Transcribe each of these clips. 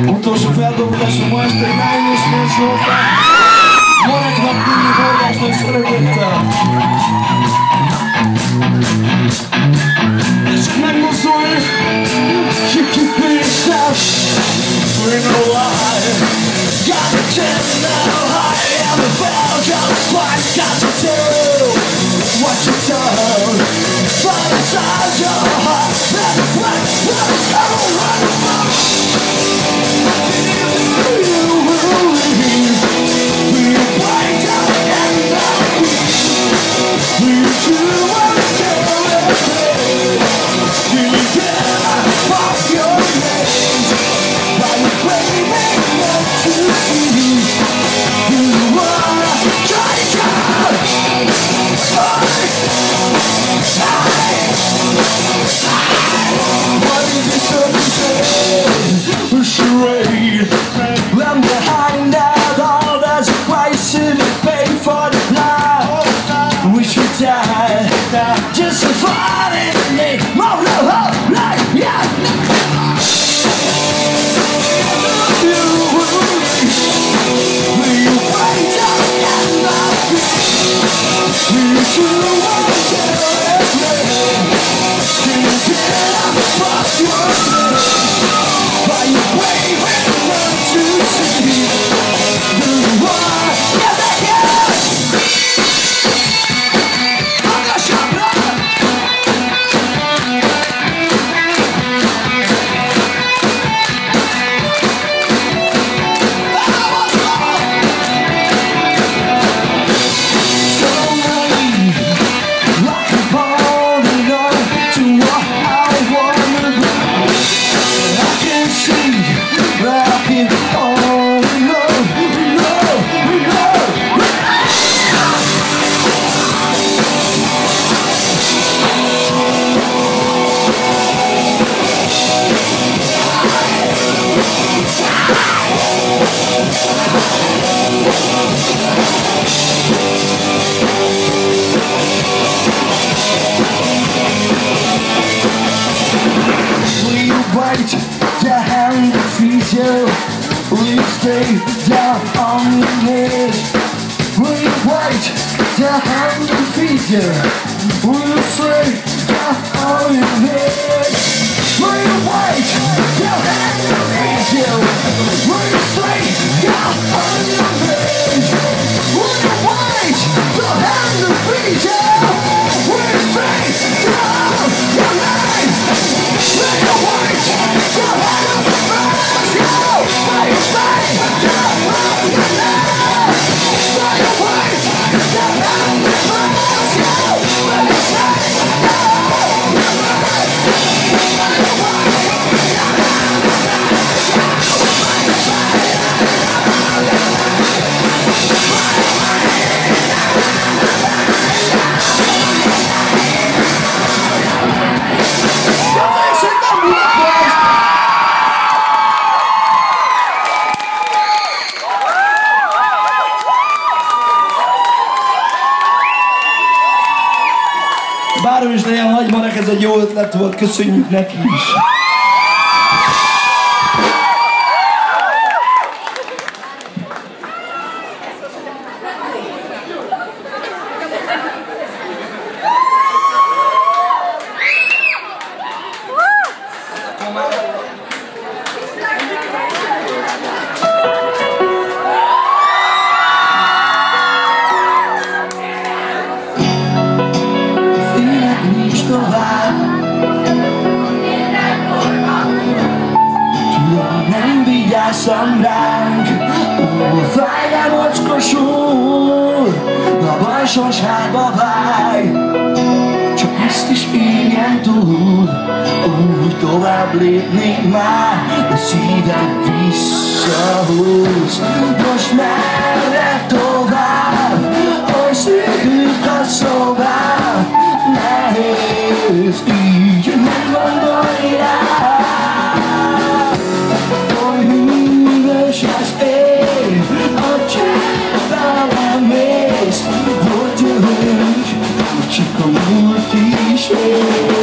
Utolsó feldolgozásom ma este egy Nine Inch Nails Zoltán Maradnak mindig horgásnak szeretettel És megmozdulni You keep me yourself know why Gotta tell me now a Just like got to do What you done Charade. That stay down on your? Will you hand that feeds you? Will you stay down on your knees? Will you the hand that feeds you? Will you stay down on your knees? Bármi is legyen nagy marek, ez egy jó ötlet volt, köszönjük neki is. A baj sorshába vág Csak ezt is éljen túl Úgy tovább lépnék már De szívem visszahúz. Most merre tovább Oly szűk a szobám Nehéz múlt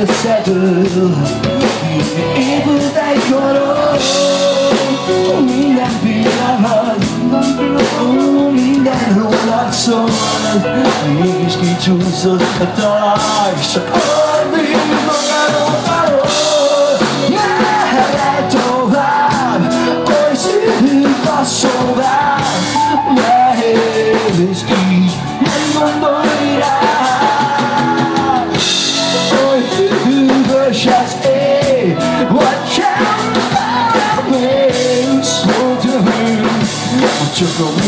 összedől. Épült egy korom Minden pillanat. Ó, Minden rólad szól. Mégis kicsúszott a talaj. Csak addig magical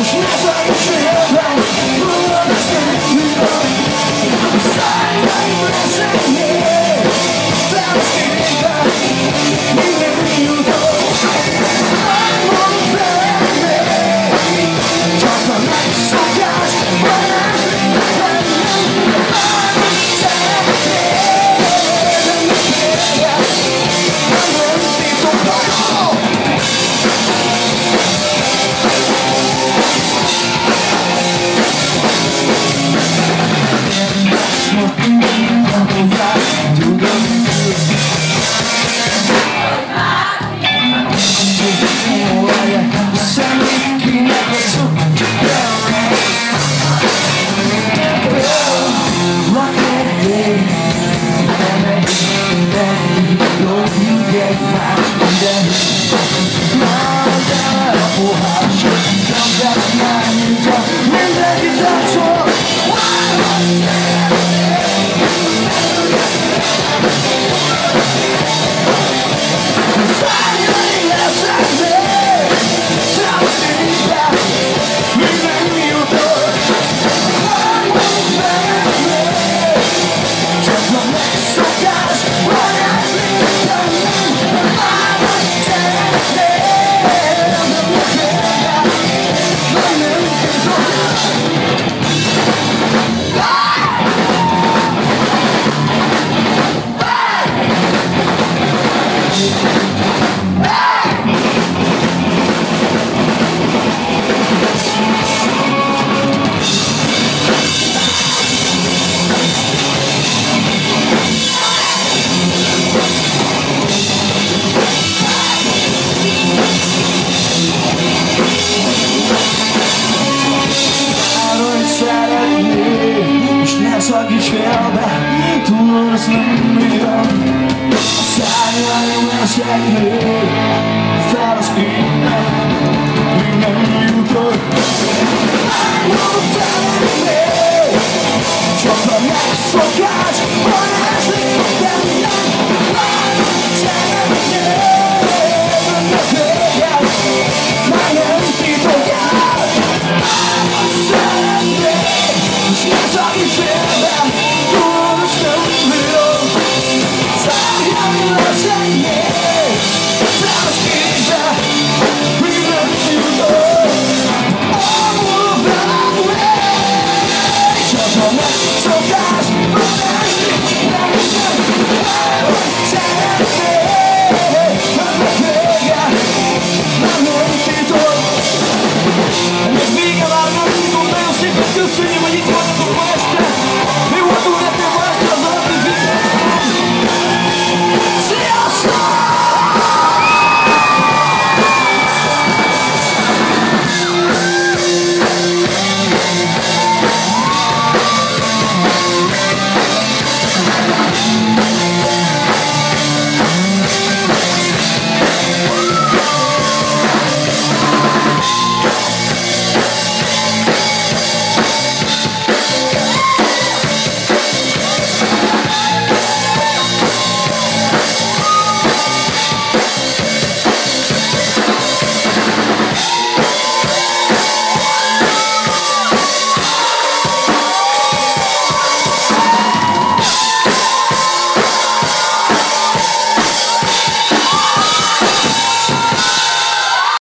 Yes, I